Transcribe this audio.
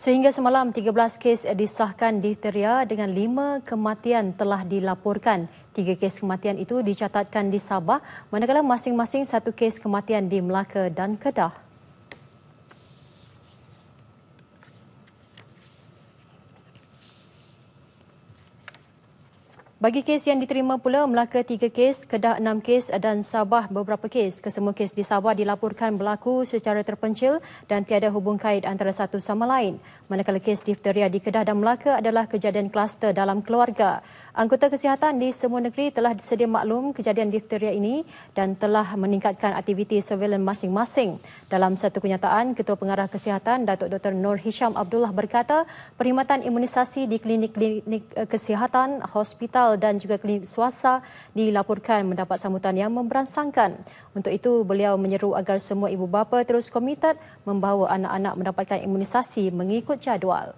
Sehingga semalam 13 kes disahkan difteria dengan 5 kematian telah dilaporkan. Tiga kes kematian itu dicatatkan di Sabah manakala masing-masing satu kes kematian di Melaka dan Kedah. Bagi kes yang diterima pula, Melaka tiga kes, Kedah enam kes dan Sabah beberapa kes. Kesemua kes di Sabah dilaporkan berlaku secara terpencil dan tiada hubung kait antara satu sama lain. Manakala kes difteria di Kedah dan Melaka adalah kejadian kluster dalam keluarga. Anggota kesihatan di semua negeri telah sedia maklum kejadian difteria ini dan telah meningkatkan aktiviti surveillance masing-masing. Dalam satu kenyataan, Ketua Pengarah Kesihatan Datuk Dr. Nur Hisham Abdullah berkata, perkhidmatan imunisasi di klinik-klinik eh, kesihatan, hospital dan juga klinik swasta dilaporkan mendapat sambutan yang memberansangkan. Untuk itu, beliau menyeru agar semua ibu bapa terus komited membawa anak-anak mendapatkan imunisasi mengikut jadual.